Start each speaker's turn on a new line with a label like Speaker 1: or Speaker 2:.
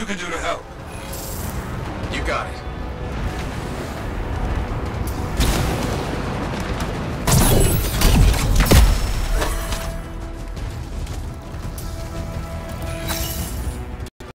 Speaker 1: you can do to help.
Speaker 2: You got it.